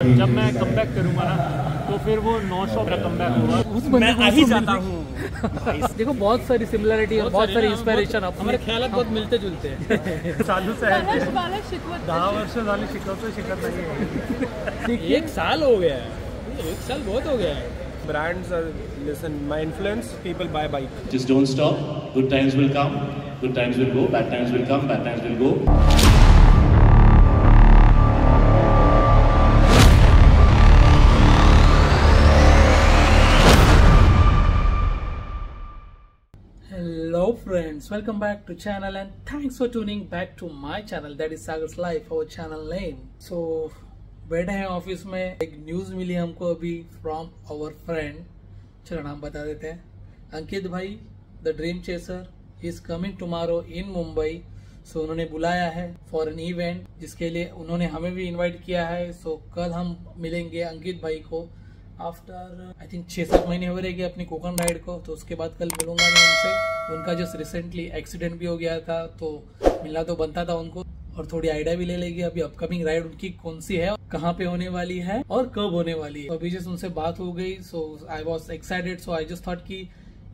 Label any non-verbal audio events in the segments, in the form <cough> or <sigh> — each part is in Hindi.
जब मैं कम बैक करूँगा ना तो फिर वो नौ सौ मेरा कम बैक होगा। उस बंदे मैं को आ ही जाता हूँ। <laughs> देखो बहुत सारी सिमिलरिटी और बहुत सारी इंस्पिरेशन हमारे ख्याल बहुत मिलते जुलते हैं। <laughs> चालू से दहा वर्ष झाली शिकवतो शिकत नाही एक साल हो गया है। एक साल बहुत हो गया है। Brands are listen my influence people buy bike. Just don't stop. Good times will come. Good times will go. Bad times will come. Bad times will go. Friends, welcome back to channel and thanks for tuning back to my channel. That is Sagar's Life, our channel name. So बैठे हैं ऑफ़िस में एक न्यूज़ मिली हमको अभी फ्रॉम आवर फ्रेंड चलो नाम बता देते हैं। अंकित भाई the dream chaser is coming tomorrow in Mumbai so उन्होंने बुलाया है फॉर एन इवेंट जिसके लिए उन्होंने हमें भी इनवाइट किया है। सो so, कल हम मिलेंगे अंकित भाई को आफ्टर आई थिंक छः सात महीने हो रहेगी अपनी कोकन राइड को। तो उसके बाद कल मिलूँगा मैं उनसे। उनका जस्ट रिसेंटली एक्सीडेंट भी हो गया था तो मिलना तो बनता था उनको। और थोड़ी आइडिया भी ले लेगी अभी अपकमिंग राइड उनकी कौन सी है, कहाँ पे होने वाली है और कब होने वाली है। तो अभी जस्ट उनसे बात हो गई so I was excited so I just thought की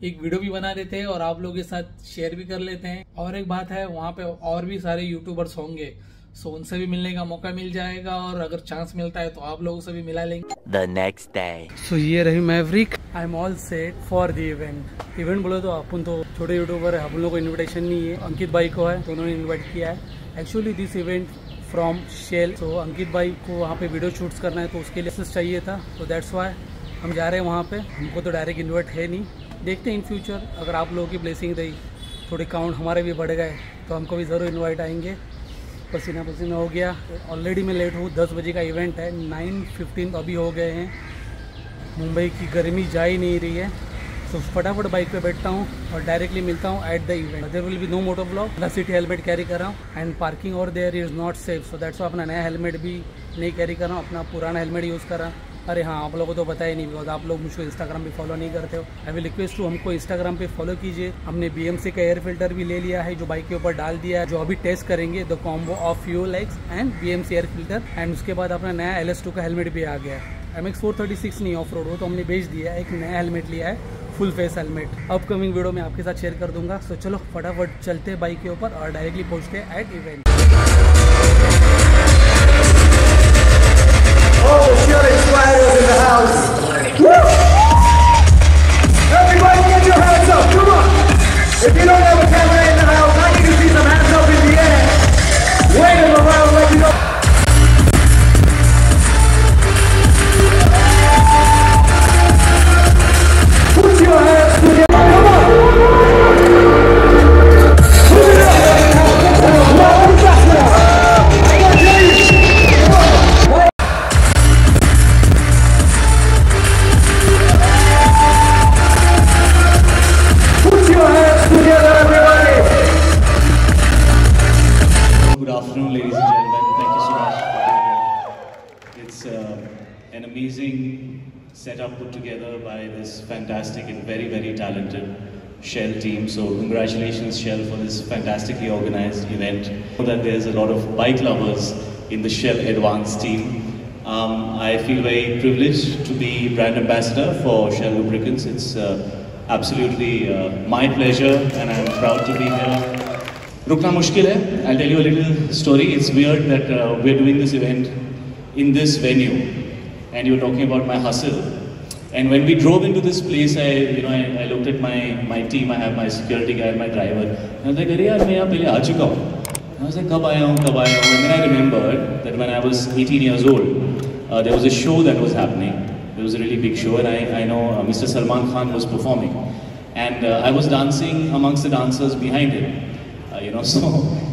एक वीडियो भी बना देते हैं और आप लोगों के साथ शेयर भी कर लेते हैं। और एक बात है वहाँ पे और भी सारे यूट्यूबर्स होंगे सो उनसे भी मिलने का मौका मिल जाएगा और अगर चांस मिलता है तो आप लोगों से भी मिला लेंगे। The next day. सो ये रही Maverick I am all set for the event event बोले तो अपन तो छोटे यूट्यूबर है अपन लोग को इन्विटेशन नहीं है। अंकित भाई को है तो उन्होंने इन्वाइट किया है। Actually this event from Shell तो अंकित भाई को वहाँ पे वीडियो शूट्स करना है तो उसके लिए चाहिए था। तो दैट्स वाई हम जा रहे हैं वहाँ पे। हमको तो डायरेक्ट इन्वाइट है नहीं। देखते हैं इन फ्यूचर अगर आप लोगों की ब्लेसिंग रही, थोड़े काउंट हमारे भी बढ़ गए तो हमको भी ज़रूर इन्वाइट आएँगे। पसीना पसीना हो गया। ऑलरेडी मैं लेट हूँ, दस बजे का इवेंट है नाइन फिफ्टीन अभी हो गए हैं। मुंबई की गर्मी जा ही नहीं रही है। तो फटाफट बाइक पे बैठता हूँ और डायरेक्टली मिलता हूँ at the event there will be no moto block the city helmet carry कर रहा हूँ एंड पार्किंग और there is not safe so that's अपना नया हेलमेट भी नहीं कैरी कर रहा हूँ, अपना पुराना हेलमेट यूज़ कर रहा हूँ। अरे हाँ आप लोगों को तो पता ही नहीं बिकॉज़ आप लोग मुझको इंस्टाग्राम पे फॉलो नहीं करते हो। आई विल रिक्वेस्ट टू हमको इंस्टाग्राम पे फॉलो कीजिए। हमने बीएमसी का एयर फ़िल्टर भी ले लिया है, जो बाइक के ऊपर डाल दिया है, जो अभी टेस्ट करेंगे the combo of fuel X and B air filter and उसके बाद अपना नया एल का हेलमेट भी आ गया है। M X four thirty six नहीं ऑफ़ रोड वो तो हमने बेच दिया है, एक नया हेलमेट लिया है full face helmet upcoming video में आपके साथ शेयर कर दूँगा। सो चलो, फटाफट चलते हैं बाइक के ऊपर और डायरेक्टली पहुँचते हैं at event the house. this fantastic and very, very talented Shell team. So congratulations Shell for this fantastically organized event. that there's a lot of bike lovers in the Shell Advance team. Um, I feel very privileged to be brand ambassador for Shell Lubricants. It's uh, absolutely uh, my pleasure and I'm proud to be here. Rukna mushkil hai. I'll tell you a little story. It's weird that uh, we're doing this event in this venue and you're talking about my hustle. My hustle and when we drove into this place I you know I looked at my my team I have my security guard my driver I was like अरे यार मैं यहाँ पहले आ चुका हूँ I was like, कब आया हूँ कब आया हूँ and then I remembered that when I was 18 years old uh, there was a show that was happening it was a really big show and I, I know uh, Mr. Salman Khan was performing and uh, I was dancing amongst the dancers behind him uh, you know, so <laughs>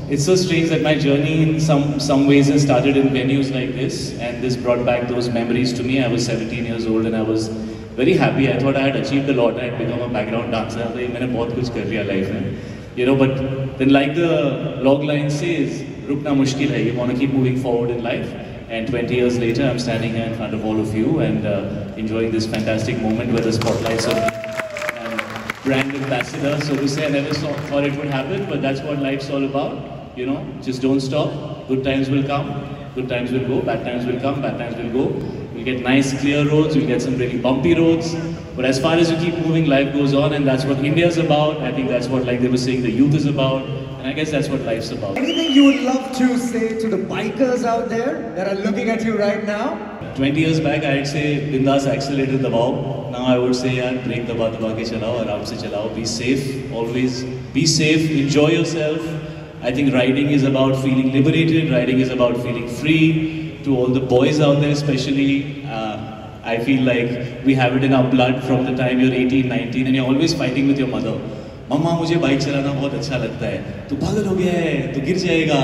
it's so strange that my journey in some some ways has started in venues like this, and this brought back those memories to me. I was 17 years old and I was very happy. I thought I had achieved a lot. I had become a background dancer. I मैंने बहुत कुछ कर लिया life में, you know. But then, like the log line says, रुकना मुश्किल है. You want to keep moving forward in life. And 20 years later, I'm standing here in front of all of you and uh, enjoying this fantastic moment where the spotlights are and brand ambassador, so to say. I never saw, thought it would happen, but that's what life's all about. You know, just don't stop. Good times will come, Good times will go, bad times will come, bad times will go. We'll get nice clear roads, we'll get some really bumpy roads. But as far as you keep moving, life goes on and that's what India's about. I think that's what, like they were saying, the youth is about. And I guess that's what life's about. Anything you would love to say to the bikers out there that are looking at you right now? 20 years back, I'd say, bindas accelerated the bomb. Now I would say, yeah, break the bad, daba chalao, aram se chalao. Be safe, always. Be safe, enjoy yourself. I think riding is about feeling liberated. Riding is about feeling free. To all the boys out there, especially, uh, I feel like we have it in our blood from the time you're 18, 19, and you're always fighting with your mother. मम्मा मुझे बाइक चलाना बहुत अच्छा लगता है तू पागल हो गया है तू गिर जाएगा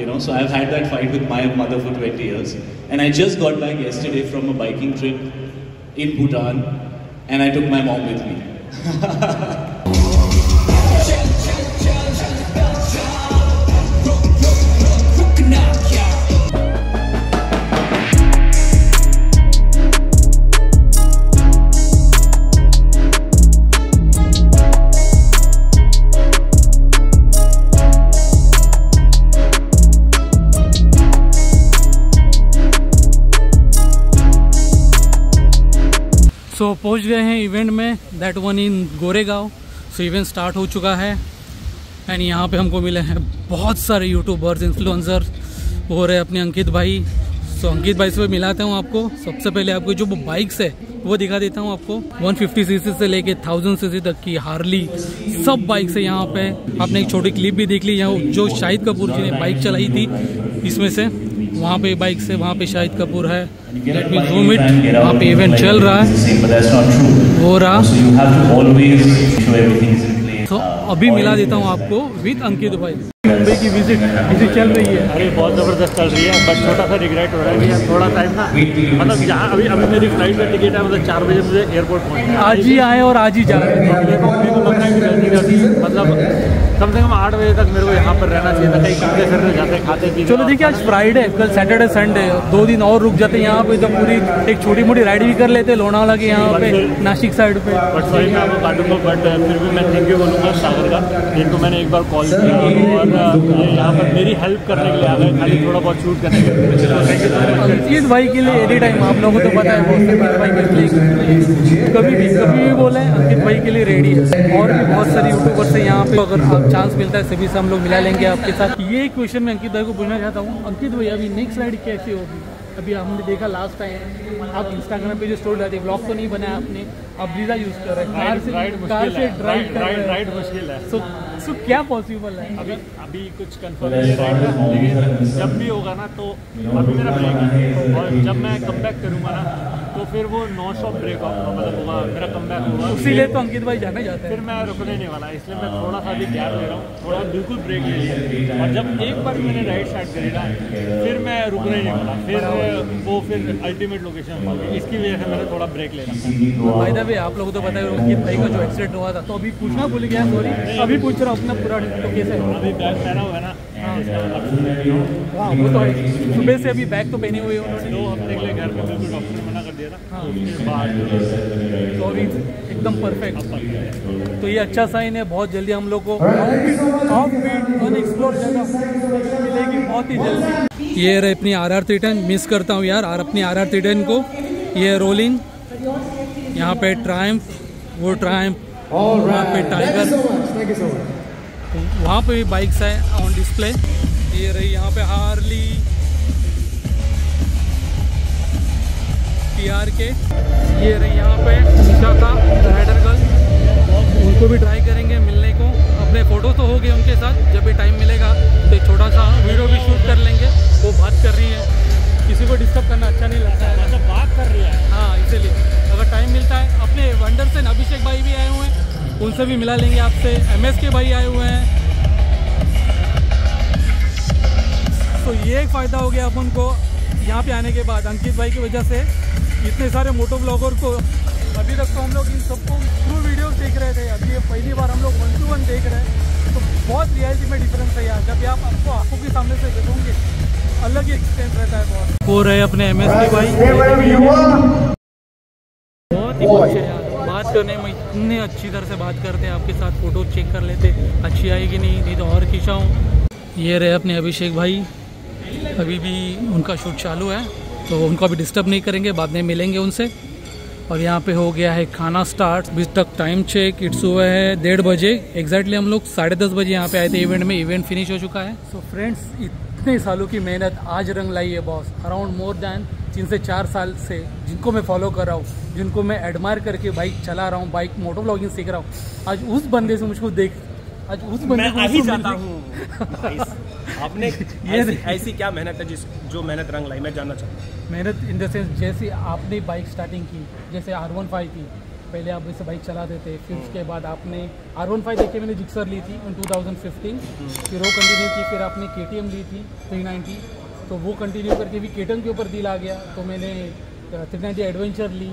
you know so i've had that fight with my mother for 20 years and i just got back yesterday from a biking trip in bhutan and i took my mom with me <laughs> so so, पहुँच गए हैं इवेंट में that one in Goregaon so event start हो चुका है. एंड यहाँ पे हमको मिले हैं बहुत सारे यूट्यूबर्स इन्फ्लुएंसर हो रहे अपने अंकित भाई. सो so, अंकित भाई से मिलाता हूँ आपको. सबसे पहले आपको जो बाइक्स है वो दिखा देता हूँ आपको. 150 सीसी से लेके 1000 सीसी तक की हार्ली सब बाइक्स है यहाँ पे. आपने एक छोटी क्लिप भी देख ली यहाँ जो शाहिद कपूर जी ने बाइक चलाई थी इसमें से. वहाँ पे बाइक से, वहाँ पे शाहिद कपूर है। लेट जूम इट वहाँ पे इवेंट चल रहा है। हो रहा। तो अभी मिला देता हूँ आपको विद अंकित भाई। मुंबई की विज़िट विज़िट चल रही है। अरे बहुत ज़बरदस्त चल रही है बट छोटा सा रिग्रेट हो रहा है। कि थोड़ा टाइम ना मतलब यहाँ अभी अभी मेरी फ़्लाइट का टिकट है मतलब चार बजे मुझे एयरपोर्ट पहुँचना आज ही आए और आज ही जा रहे हैं। मतलब कम से कम आठ बजे तक मेरे को यहाँ पर रहना चाहिए था। कहीं घूमते फिरते जाते खाते पीते चलो देखिए आज फ्राइडे कल सैटरडे संडे दो दिन और रुक जाते यहाँ पे तो पूरी एक छोटी मोटी राइड भी कर लेते लोनावाला के यहाँ पे नासिक साइड पे। बट सॉरी मैं आपको काटूँगा बट फिर भी मैं थैंक यू बोलूँगा सागर का जिनको मैंने एक बार कॉल किया और ये यहाँ पर मेरी हेल्प करने के लिए आ गए खाली थोड़ा बहुत शूट करने के लिए। अंकित भाई के लिए एनी टाइम आप लोगों को तो पता है वो अंकित भाई के लिए कभी भी कभी भी बोले अंकित भाई के लिए रेडी है। और भी बहुत सारे यूट्यूबर से यहाँ पे। अगर आप चांस मिलता है सभी से हम लोग मिला लेंगे आपके साथ। ये क्वेश्चन मैं अंकित भाई को पूछना चाहता हूँ। अंकित भाई अभी नेक्स्ट राइड कैसी होगी? अभी हमने देखा लास्ट टाइम आप इंस्टाग्राम पे जो स्टोरी डालते ब्लॉग तो नहीं बनाया आपने। आप ब्रीजा यूज़ कर रहे हैं। कार से कार से ड्राइव राइड राइड मुश्किल है। सो सो क्या पॉसिबल है? अभी अभी कुछ कंफर्म नहीं है राइड का लेकिन जब भी होगा ना तो अभी मेरा ब्रेक है और जब मैं कम बैक करूँगा ना तो फिर वो नॉन स्टॉप ब्रेक होगा मतलब होगा मेरा कम बैक होगा। इसीलिए तो अंकित भाई जाने जाते फिर मैं रुकने नहीं वाला इसलिए मैं थोड़ा सा भी गैप ले रहा हूँ थोड़ा बिल्कुल ब्रेक ले लिया। और जब एक बार मैंने राइड स्टार्ट करी ना फिर मैं रुकने नहीं वाला। फिर वो फिर अल्टीमेट लोकेशन इसकी वजह से मैंने थोड़ा ब्रेक लेना था भाई दा आप लोगों को तो पता है अंकित भाई का जो एक्सीडेंट हुआ था तो अभी पूछना भूल गया सॉरी अभी पूछ रहा हूँ अपना पूरा तो कैसे अभी बैग पहना हुआ है ना हाँ। हाँ वो तो सुबह से अभी बैग तो पहने हुए हैं उन्होंने। दो हफ़्ते के लिए घर पे बिल्कुल डॉक्टर ने? मना कर उसके बाद सॉरी एकदम परफेक्ट तो ये अच्छा साइन है बहुत जल्दी हम लोग को अनएक्सप्लोर जगह मिलेगी बहुत ही जल्दी। ये रहे अपनी R R three ten miss करता हूँ यार और अपनी आर आर थ्री टेन को। ये रोलिंग यहाँ पे ट्रायम्फ वो ट्रायम्फ वहाँ पे टाइगर. वहाँ पे भी बाइक्स है ऑन डिस्प्ले ये रही यहाँ पे हार्ली आर के। ये रही यहाँ पे विशाखा राइडर गर्ल उनको भी ट्राई करेंगे मिलने को। अपने फ़ोटो तो हो गए उनके साथ जब भी टाइम मिलेगा। तो छोटा सा वीडियो भी शूट कर लेंगे। वो बात कर रही है। किसी को डिस्टर्ब करना अच्छा नहीं लगता। है मतलब बात कर रही है। हाँ इसीलिए। अगर टाइम मिलता है अपने वंडर से अभिषेक भाई भी आए हुए हैं। उनसे भी मिला लेंगे आपसे। एमएस के भाई आए हुए हैं। तो ये एक फ़ायदा हो गया अपन को यहाँ पे आने के बाद अंकित भाई की वजह से। इतने सारे मोटो ब्लॉगर को अभी तक तो हम लोग इन सबको थ्रू वीडियो देख रहे थे। अभी ये पहली बार हम लोग वन टू वन देख रहे हैं। तो बहुत रियलिटी में डिफरेंस है यार। जब आप आपको आँखों के सामने से देखोगे अलग ही एक्सपीरियंस रहता है बहुत। हो रहे अपने एम के भाई. बहुत ही अच्छे यार। बात करने में इतने अच्छी तरह से बात करते हैं आपके साथ फ़ोटो चेक कर लेते। अच्छी आएगी नहीं नहीं तो और खींचाऊँ। ये रहे अपने अभिषेक भाई। अभी भी उनका शूट चालू है। तो उनको अभी डिस्टर्ब नहीं करेंगे बाद में मिलेंगे उनसे। और यहाँ पे हो गया है खाना स्टार्ट अभी तक टाइम चेक इट्स हुआ है डेढ़ बजे। एग्जैक्टली हम लोग साढ़े दस बजे यहाँ पे आए थे इवेंट में इवेंट फिनिश हो चुका है। सो so फ्रेंड्स इतने सालों की मेहनत आज रंग लाई है बॉस अराउंड मोर दैन तीन से चार साल से जिनको मैं फॉलो कर रहा हूँ जिनको मैं एडमायर करके बाइक चला रहा हूँ बाइक मोटर ब्लॉगिंग सीख रहा हूँ आज उस बंदे से मुझको देख आज उस बंदे को जाता हूँ। आपने <laughs> ये ऐसी, ऐसी क्या मेहनत है जिस जो मेहनत रंग लाई मैं जानना चाहता हूँ। मेहनत इन द सेंस जैसे आपने बाइक स्टार्टिंग की जैसे आर वन फाइव थी पहले आप वैसे बाइक चलाते थे फिर उसके बाद आपने आर वन फाइव देखे मैंने जिक्सर ली थी इन 2015 फिर वो कंटिन्यू की फिर आपने के टी एम ली थी 390 तो वो कंटिन्यू करके भी केटन के ऊपर दिल आ गया तो मैंने थ्री नाइन्टी एडवेंचर ली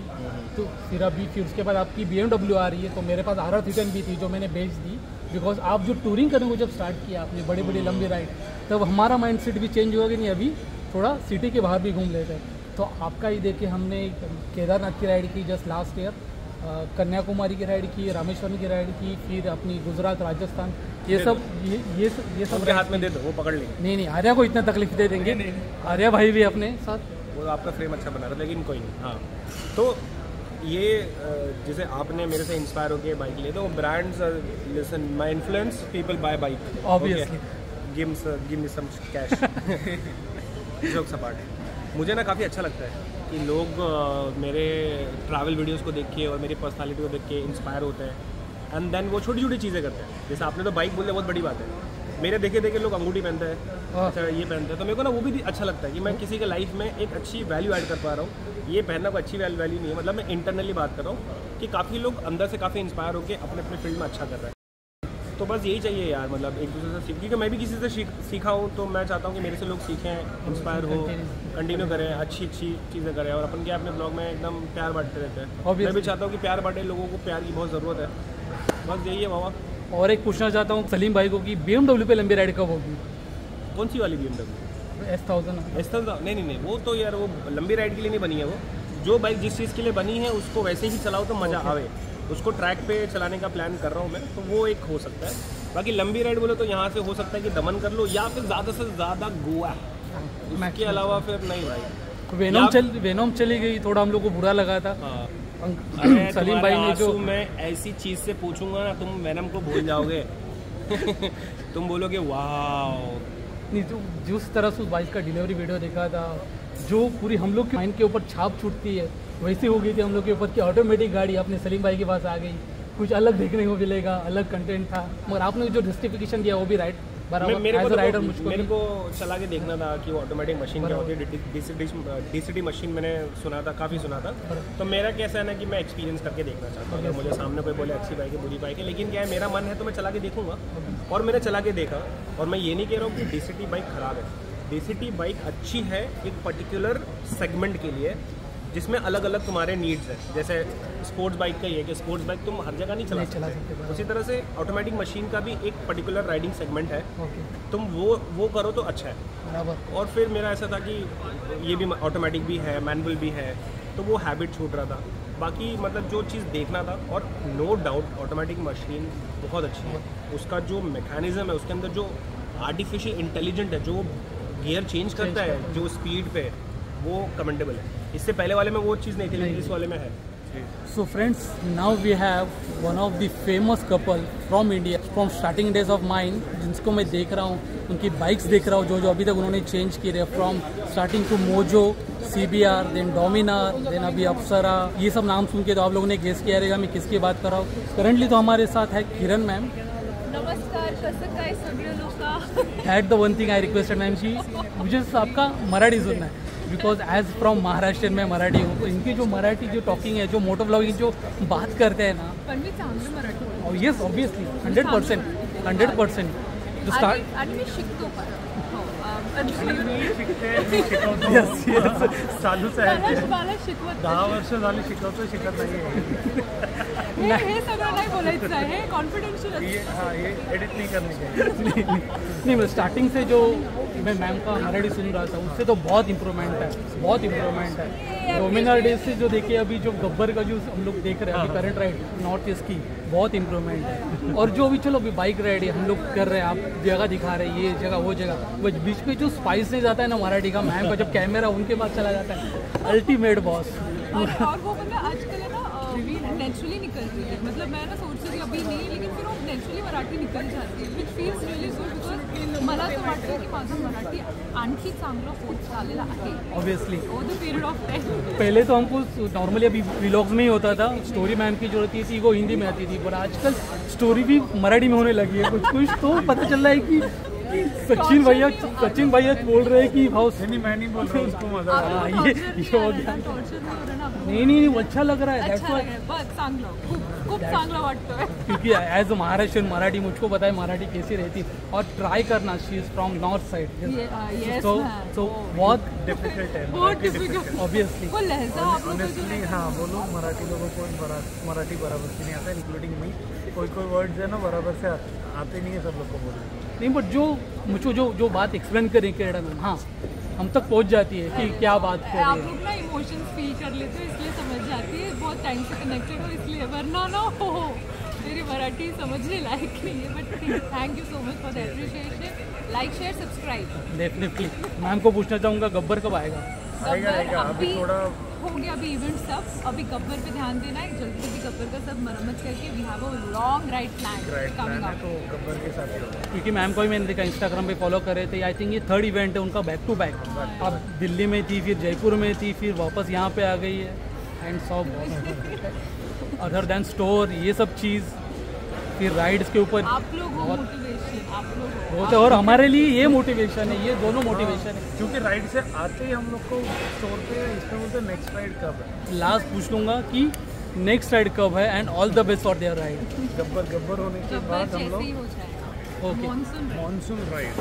तो फिर अभी फिर उसके बाद आपकी BMW आ रही है तो मेरे पास आर आर भी थी जो मैंने बेच दी बिकॉज़ आप जो टूरिंग करने को जब स्टार्ट किया आपने बड़ी बड़ी लंबी राइड तब हमारा माइंड सेट भी चेंज हुआ कि नहीं अभी थोड़ा सिटी के बाहर भी घूम लेते हैं। तो आपका ही देख के हमने केदारनाथ की राइड की जस्ट लास्ट ईयर कन्याकुमारी की राइड की रामेश्वरम की राइड की फिर अपनी गुजरात राजस्थान ये सब ये ये सब ये सब हाथ में दे दो वो पकड़ लेंगे। नहीं नहीं आर्या को इतना तकलीफ़ दे देंगे। आर्या भाई भी अपने साथ। वो आपका फ्रेम अच्छा बना रहा लेकिन कोई नहीं हाँ। तो ये जैसे आपने मेरे से इंस्पायर होकर बाइक लिए तो brands listen my influence people buy bike Obviously. Give give me some cash joke सपाट मुझे ना काफ़ी अच्छा लगता है कि लोग मेरे ट्रैवल वीडियोस को देख के और मेरी पर्सनालिटी को देख के इंस्पायर होते हैं। एंड देन वो छोटी छोटी चीज़ें करते हैं। जैसे आपने तो बाइक बोल बहुत बड़ी बात है। मेरे देखे देखे लोग अंगूठी पहनते हैं। हाँ। अच्छा ये पहनते हैं। तो मेरे को ना वो भी अच्छा लगता है कि मैं किसी के लाइफ में एक अच्छी वैल्यू ऐड कर पा रहा हूँ। ये पहनना कोई अच्छी वैल्यू नहीं है। मतलब मैं इंटरनली बात कर रहा हूँ कि काफ़ी लोग अंदर से काफ़ी इंस्पायर होकर अपने अपने फ़ील्ड में अच्छा कर रहे हैं। तो बस यही चाहिए यार मतलब एक दूसरे से सीख क्योंकि मैं भी किसी से सीख सीखा हूँ तो मैं चाहता हूँ कि मेरे से लोग सीखें इंस्पायर हो कंटिन्यू करें अच्छी अच्छी चीज़ें करें और अपन क्या अपने ब्लॉग में एकदम प्यार बांटते रहते हैं। मैं भी चाहता हूँ कि प्यार बांटे लोगों को प्यार की बहुत ज़रूरत है। बस यही है मामा और एक पूछना चाहता हूँ सलीम भाई को कि बी पे लंबी राइड कब होगी? कौन सी वाली बी एस थाउज़ेंड एस तरह नहीं नहीं नहीं वो तो यार वो लंबी राइड के लिए नहीं बनी है वो। जो बाइक जिस चीज़ के लिए बनी है उसको वैसे ही चलाओ तो मज़ा आवे। उसको ट्रैक पे चलाने का प्लान कर रहा हूँ मैं तो वो एक हो सकता है। बाकी लंबी राइड बोले तो यहाँ से हो सकता है कि दमन कर लो या फिर ज़्यादा से ज़्यादा गोवा। इसके अलावा फिर नहीं भाई। वेनोम चल वेनोम चली गई थोड़ा हम लोग को बुरा लगा था। हाँ। <clears throat> सलीम भाई ने जो मैं ऐसी चीज़ से पूछूँगा ना तुम वैनम को भूल जाओगे। <laughs> तुम बोलोगे वाह नहीं जो जिस तरह से उस बाइक का डिलीवरी वीडियो देखा था जो पूरी हम लोग के माइंड के ऊपर छाप छूटती है वैसे हो गई थी हम लोग के ऊपर कि ऑटोमेटिक गाड़ी अपने सलीम भाई के पास आ गई। कुछ अलग देखने को मिलेगा अलग कंटेंट था। मगर आपने जो जस्टिफिकेशन दिया वो भी राइट बराबर। मेरे को राइडर तो, मुझको मेरे को चला के देखना था कि वो ऑटोमेटिक मशीन क्या होती है। डीसीडी मशीन मैंने सुना था काफ़ी सुना था। तो मेरा कैसा है ना कि मैं एक्सपीरियंस करके देखना चाहता हूँ। अगर मुझे सामने कोई बोले अच्छी बाइक है बुरी बाइक है लेकिन क्या है मेरा मन है तो मैं चला के देखूँगा। और मैंने चला के देखा और मैं ये नहीं कह रहा हूँ कि डीसीटी बाइक खराब है। डीसीटी बाइक अच्छी है एक पर्टिकुलर सेगमेंट के लिए। जिसमें अलग अलग तुम्हारे नीड्स हैं। जैसे स्पोर्ट्स बाइक का ये है कि स्पोर्ट्स बाइक तुम हर जगह नहीं चला नहीं चला सकते। उसी तरह से ऑटोमेटिक मशीन का भी एक पर्टिकुलर राइडिंग सेगमेंट है। ओके तुम वो वो करो तो अच्छा है। बराबर। और फिर मेरा ऐसा था कि ये भी ऑटोमेटिक भी है मैनुअल भी है तो वो हैबिट छूट रहा था। बाकी मतलब जो चीज़ देखना था और नो डाउट ऑटोमेटिक मशीन बहुत अच्छी है। उसका जो मैकेनिज्म है उसके अंदर जो आर्टिफिशियल इंटेलिजेंट है जो गियर चेंज करता है जो स्पीड पे वो कमेंडेबल है। इससे पहले वाले में वो चीज़ नहीं थी लेकिन इस वाले में है। So friends, now we have one of the famous couple from India, from starting days of mine, जिनको मैं देख रहा हूँ उनकी बाइक्स देख रहा हूँ जो जो अभी तक उन्होंने चेंज की है from starting to Mojo C B R then Dominar then अभी अप्सरा ये सब नाम सुन के तो आप लोगों ने गेस किया रहेगा मैं किसकी बात कर रहा हूँ। करंटली तो हमारे साथ है किरण मैम नमस्कार कसं काय सगळे लोक the one thing I requested ma'am ji मुझे आपका मराठी सुनना है। बिकॉज़ एज फ्रॉम महाराष्ट्र में मराठी हूँ तो इनकी जो मराठी जो टॉकिंग है जो मोटो ब्लॉगिंग जो बात करते हैं ना yes obviously hundred percent hundred percent जो स्टार्ट चालूच मला दहा वर्ष झाली शिकवतो शिकत नाही हे सगळं नाही बोलायचं आहे हे कॉन्फिडेन्शियल एडिट नाही करणे <laughs> नहीं स्टार्टिंग से जो मैं मैम का मराठी सुन रहा था, उससे तो बहुत इम्प्रूवमेंट है, बहुत इम्प्रूवमेंट है। डोमिनर डे से जो देखिए, अभी जो गब्बर का जो हम लोग देख रहे हैं करंट राइड नॉर्थ ईस्ट की, बहुत इम्प्रूवमेंट है। और जो अभी चलो, अभी बाइक राइड हम लोग कर रहे हैं, आप जगह दिखा रहे हैं, ये जगह, वो जगह वो बीच में जो स्पाइस नहीं जाता है ना मराठी का, मैम का जब कैमरा उनके पास चला जाता है अल्टीमेट बॉस और वो मतलब ना नेचुरली निकल रही है। मतलब मैं ना सोच रही थी अभी नहीं लेकिन फिर वो नेचुरली मराठी निकल जाते which feels really good because मला असं वाटतं की माझं मराठी आणखी चांगलं होत चाललेलं आहे. Obviously over the period of time पहले तो हमको नॉर्मली अभी व्लॉग्स में ही होता था। स्टोरी मैम की जो होती थी वो हिंदी में आती थी। पर आजकल स्टोरी भी मराठी में होने लगी है। कुछ कुछ तो पता चल रहा है कि सचिन भैया सचिन भैया बोल रहे हैं कि भाव मैं नहीं बोल रहा उसको मज़ा हाँ, ये ये हो गया। टॉर्चर नाही हो. नहीं नहीं नहीं वो अच्छा लग रहा है अच्छा है क्योंकि एज अ महाराष्ट्रियन मराठी मुझको पता है मराठी कैसी रहती है। और ट्राई करना she is from north side ये यस तो तो बहुत डिफ़िकल्ट है बहुत डिफ़िकल्ट ऑब्वियसली वो लहजा आप लोगों को जो ऑनेस्टली हाँ वो लोग मराठी लोगों को मराठी बराबर से नहीं आता इंक्लूडिंग मी कोई कोई वर्ड्स है ना बराबर से आते आते नहीं है सब लोग को बोलने। नहीं बट जो मुझको जो जो बात एक्सप्लेन करें केरला में हाँ हम तक पहुँच जाती है कि क्या बात कर आप रही है। लोग ना इमोशंस फील कर लेते हो इसलिए समझ जाती है बहुत टाइम से कनेक्टेड हो इसलिए वरना ना हो मेरी मराठी समझने लायक नहीं है but thank you so much for the appreciation like share subscribe definitely ma'am को पूछना चाहूँगा गब्बर कब आएगा? आएगा, आएगा, अभी अभी थोड़ा- हो गया अभी इवेंट सब। अभी गब्बर पे ध्यान देना है जल्दी जल्दी गब्बर का सब मरम्मत करके we have a long ride plan right plan coming up तो गब्बर के साथ ही क्योंकि मैम को भी मैंने देखा इंस्टाग्राम पे फॉलो करे थे। आई थिंक ये थर्ड इवेंट है उनका बैक टू बैक अब दिल्ली में थी फिर जयपुर में थी फिर वापस यहाँ पे आ गई है। And so other than store ये सब चीज़ फिर राइड्स के ऊपर आप लोग वो तो और हमारे लिए ये मोटिवेशन है ये दोनों मोटिवेशन है। क्योंकि राइड से आते ही हम लोग को स्टोर पे इसमें बोलते नेक्स्ट राइड कब है? लास्ट पूछ लूँगा कि नेक्स्ट राइड कब है and all the best for their ride Gabbar Gabbar होने के बाद हम लोग ही हो मॉनसून मानसून राइड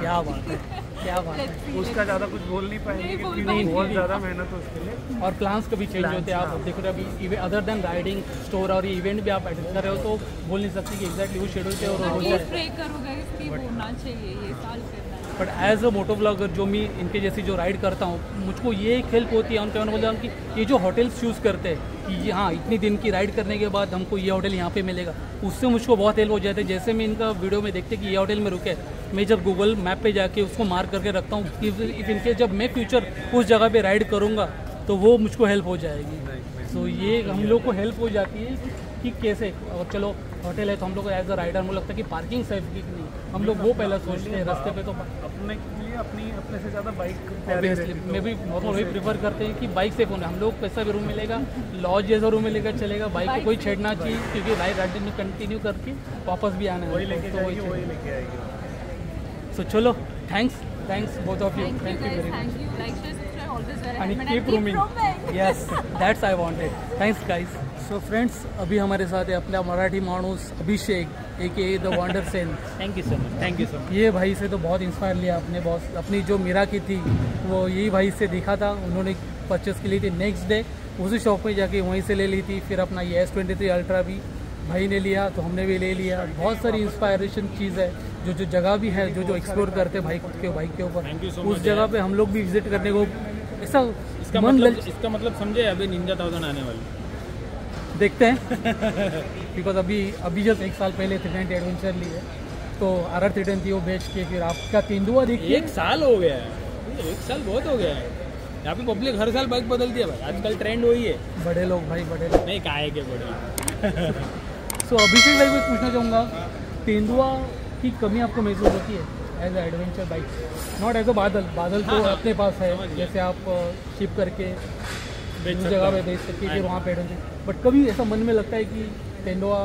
क्या बात है क्या बात है। उसका ज़्यादा कुछ बोल नहीं पाएँगे क्योंकि। बहुत ज़्यादा मेहनत है उसके लिए। और प्लान्स कभी चेंज होते हैं? आप देखो देख रहे हो अभी अदर देन राइडिंग स्टोर और इवेंट भी आप अटेंड कर रहे हो तो बोल नहीं सकते कि एग्जैक्टली वो शेड्यूल पे और हो जाए। प्रे करो गाइस कि होना चाहिए ये साल है but as a moto blogger जो मैं इनके जैसी जो राइड करता हूँ, मुझको ये एक हेल्प होती है। उनके बोलता हूँ कि ये जो होटल्स चूज़ करते हैं, कि हाँ इतनी दिन की राइड करने के बाद हमको ये होटल यहाँ पे मिलेगा, उससे मुझको बहुत हेल्प हो जाता है। जैसे मैं इनका वीडियो में देखते कि ये होटल में रुके, मैं जब गूगल मैप पे जाके उसको मार्क करके रखता हूँ इनके जब मैं फ्यूचर उस जगह पे राइड करूँगा तो वो मुझको हेल्प हो जाएगी। सो ये हम लोग को हेल्प हो जाती है। कि कैसे? और चलो होटल है तो हम लोग एज अ राइडर मुझे लगता है कि पार्किंग सेफ़ की नहीं? हम लोग वो पहले सोचते हैं रास्ते पे तो अपने के लिए अपनी अपने से ज़्यादा बाइक ऑब्वियसली मैं भी नॉर्मल वही प्रीफर करते हैं कि बाइक से फ़ोन हम लोग कैसा भी रूम मिलेगा लॉज जैसा रूम मिलेगा चलेगा। बाइक को कोई छेड़ना चाहिए क्योंकि राइड राइड में कंटिन्यू करके वापस भी आना है तो वही जाएगी वही चाहिए लेके आएगी। सो चलो thanks thanks both of you thank you very thank you like share subscribe always आणि keep roaming yes so friends अभी हमारे साथ है अपना मराठी माणूस Abhishek A K the wonder Sen thank you so much thank you so much ये भाई से तो बहुत इंस्पायर लिया अपने बॉस अपनी जो मीरा की थी वो यही भाई से दिखा था। उन्होंने परचेस की ली थी नेक्स्ट डे उसी शॉप में जाके वहीं से ले ली थी फिर अपना ये एस ट्वेंटी थ्री अल्ट्रा भी भाई ने लिया तो हमने भी ले लिया। बहुत सारी इंस्पायरेशन चीज़ है जो जो जगह भी है जो जो एक्सप्लोर करते हैं बाइक के बाइक के ऊपर। उस जगह। पे हम लोग भी विज़िट करने को ऐसा इसका मन मतलब इसका मतलब समझे अभी निंजा थाउज़ेंड आने वाली। देखते हैं। <laughs> बिकॉज़ अभी अभी जस्ट एक साल पहले थ्री नाइनटी एडवेंचर ली है। तो आर आर थ्री थी वो बेच के फिर आपका तेंदुआ देखिए। एक साल हो गया है। एक साल बहुत हो गया है। यहाँ पे पब्लिक हर साल बाइक बदलती है भाई। आजकल ट्रेंड वही है। बड़े लोग भाई बड़े लोग। नहीं काहे के बड़े सो अभिषेक भाई मैं पूछना चाहूँगा तेंदुआ की कमी आपको महसूस होती है as a adventure bike not as a बादल। बादल तो हाँ, हाँ, अपने पास है। जैसे आप शिप करके बेच जगह पे बेच सकते हैं हाँ। वहाँ पे बट कभी ऐसा मन में लगता है कि तेंदुआ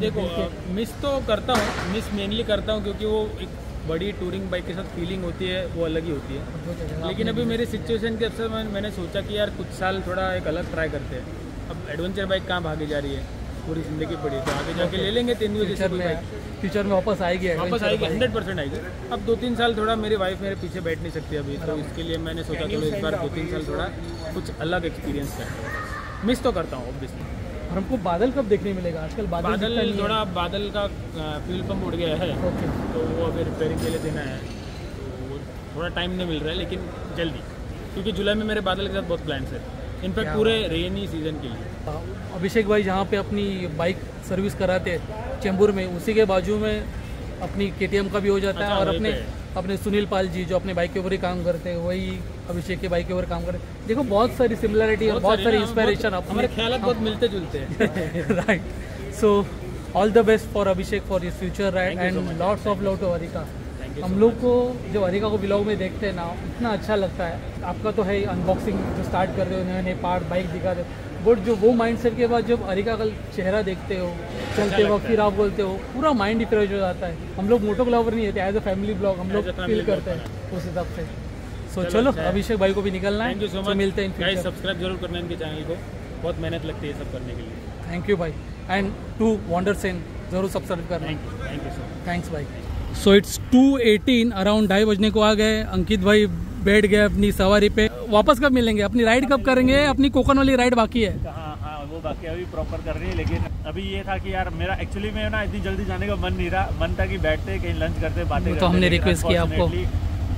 देखो मिस तो करता हूँ मिस मेनली करता हूँ क्योंकि वो एक बड़ी टूरिंग बाइक के साथ फीलिंग होती है वो अलग ही होती है। लेकिन अभी मेरी सिचुएशन के अवसर में मैंने सोचा कि यार कुछ साल थोड़ा एक अलग ट्राई करते हैं। अब एडवेंचर बाइक कहाँ भागी जा रही है? पूरी ज़िंदगी पड़ी है तो आगे जाके ले लेंगे तेंदुए जैसे फ्यूचर में बाइक फ्यूचर में वापस आएगी वापस आएगी हंड्रेड परसेंट आएगी। अब दो तीन साल थोड़ा मेरी वाइफ मेरे पीछे बैठ नहीं सकती अभी तो इसके लिए मैंने सोचा चलो इस बार दो तीन साल थोड़ा कुछ अलग एक्सपीरियंस करते हैं। मिस तो करता हूँ ऑब्वियसली और हमको बादल कब देखने मिलेगा? आजकल बादल बादल। थोड़ा बादल का फ्यूल पंप उड़ गया है। ओके। तो वो अभी रिपेयरिंग के लिए देना है। तो थोड़ा टाइम नहीं मिल रहा है लेकिन जल्दी। क्योंकि जुलाई में मेरे बादल के साथ बहुत प्लान्स है। इनफैक्ट पूरे रेनी सीज़न के लिए। अभिषेक भाई जहाँ पे अपनी बाइक सर्विस कराते हैं चेंबूर में उसी के बाजू में अपनी के का भी हो जाता है अच्छा, और अपने अपने सुनील पाल जी जो अपने बाइक के ऊपर ही काम करते हैं वही अभिषेक के बाइक के ऊपर काम करते हैं। देखो बहुत सारी सिमिलरिटी और बहुत सारी इंस्पायरेशन हमारे ख्याल बहुत मिलते जुलते हैं। Right so all the best for Abhishek for his future ride so and. Lots of love to areca हम लोग को जब अरिका को ब्लॉग में देखते हैं ना इतना अच्छा लगता है। आपका तो है अनबॉक्सिंग जो स्टार्ट कर रहे हो नए नए पार्ट बाइक दिखा रहे हो। बट जो वो माइंडसेट के बाद जब हरिका का चेहरा देखते हो चलते वक्त फिर आप बोलते हो पूरा माइंड ही फ्रेश हो जाता है। हम लोग मोटो ब्लॉगर नहीं होते एज अ फैमिली ब्लॉग हम लोग फील करते हैं उस हिसाब से। सो चलो, अच्छा। अभिषेक भाई को भी निकलना है थैंक यू सो तो मच मिलते हैं सब्सक्राइब ज़रूर करना इनके चैनल को। बहुत मेहनत लगती है सब करने के लिए। थैंक यू भाई। एंड टू वॉन्डर सेन ज़रूर सब्सक्राइब करना। थैंक यू थैंक्स भाई। So it's two eighteen around ढाई बजने को आ गए। अंकित भाई बैठ गए अपनी सवारी पे। वापस कब मिलेंगे? अपनी राइड कब करेंगे? अपनी कोकन वाली राइड बाकी है। हाँ हाँ वो बाकी अभी प्रॉपर कर रही है लेकिन अभी ये था कि यार मेरा एक्चुअली में ना इतनी जल्दी जाने का मन नहीं रहा। मन था कि बैठते कहीं लंच करते बातें तो हमने request किया आपको।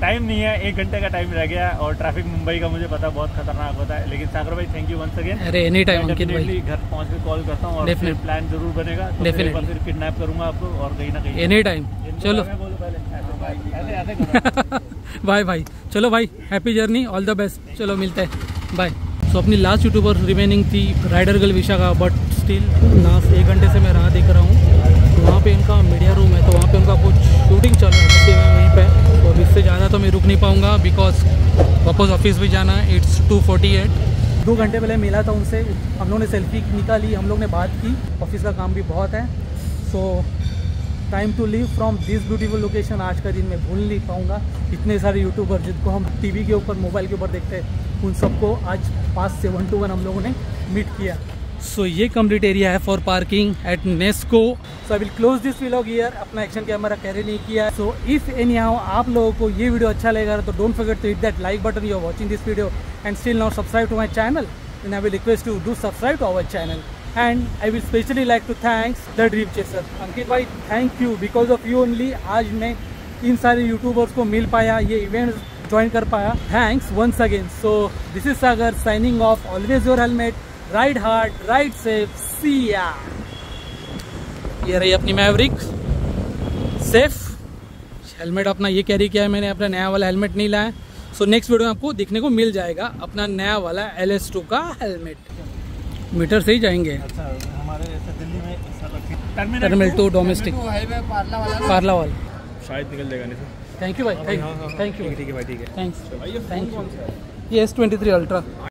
टाइम नहीं है एक घंटे का टाइम रह गया और ट्रैफ़िक मुंबई का मुझे पता बहुत खतरनाक होता है। लेकिन सागर भाई थैंक यू वंस अगेन अरे एनी टाइम अंकित भाई। घर पहुँच के कॉल करता हूँ और फिर प्लान ज़रूर बनेगा। तो फिर किडनैप करूँगा आपको और कहीं ना कहीं एनी टाइम चलो। बाय भाई चलो भाई happy journey all the best चलो मिलते हैं. बाय सो अपनी लास्ट यूट्यूबर रिमेनिंग थी rider girl Vishakha but still last एक घंटे से मैं राह देख रहा हूँ. तो वहाँ पे इनका मीडिया रूम है तो वहाँ पे उनका कुछ शूटिंग चल रहा है. मैं वहीं पे तो अब इससे ज़्यादा तो मैं रुक नहीं पाऊँगा बिकॉज़ वापस ऑफ़िस भी जाना है. इट्स टू फोर्टी एट दो घंटे पहले मिला था उनसे. हम लोग ने सेल्फी निकाली, हम लोग ने बात की. ऑफ़िस का काम भी बहुत है. So time to leave from this beautiful location आज का दिन मैं भूल नहीं पाऊँगा। इतने सारे यूट्यूबर जिनको हम टीवी के ऊपर मोबाइल के ऊपर देखते हैं उन सबको आज पास से वन टू वन हम लोगों ने मीट किया। सो so, ये कंप्लीट एरिया है for parking at Nesco so I will close this vlog here अपना एक्शन कैमरा कैरी नहीं किया। सो इफ़ एनी हाउ आप लोगों को ये वीडियो अच्छा लगेगा तो don't forget to hit that like button you are watching this video and still not subscribe to my channel and I will request to do subscribe to our channel. And I will specially like to thanks the Dream Chaser. Ankit भाई thank you. Because of you only, आज मैं इन सारे यूट्यूबर्स को मिल पाया, ये इवेंट ज्वाइन कर पाया. Thanks once again so this is Sagar signing off always your helmet ride hard ride safe see ya ये रही अपनी मैवरिक सेफ़ हेलमेट अपना ये कैरी किया है मैंने. अपना नया वाला हेलमेट नहीं लाया. सो नेक्स्ट वीडियो में आपको देखने को मिल जाएगा अपना नया वाला एल एस टू का हेलमेट मीटर से ही जाएँगे। अच्छा हमारे दिल्ली में इस टर्मिनल टू डोमेस्टिक पार्ला वाल शायद निकल जाएगा नहीं सर। थैंक यू भाई थैंक यू थैंक यू ठीक है भाई। ठीक है थैंक्स थैंक यू ये एस ट्वेंटी थ्री अल्ट्रा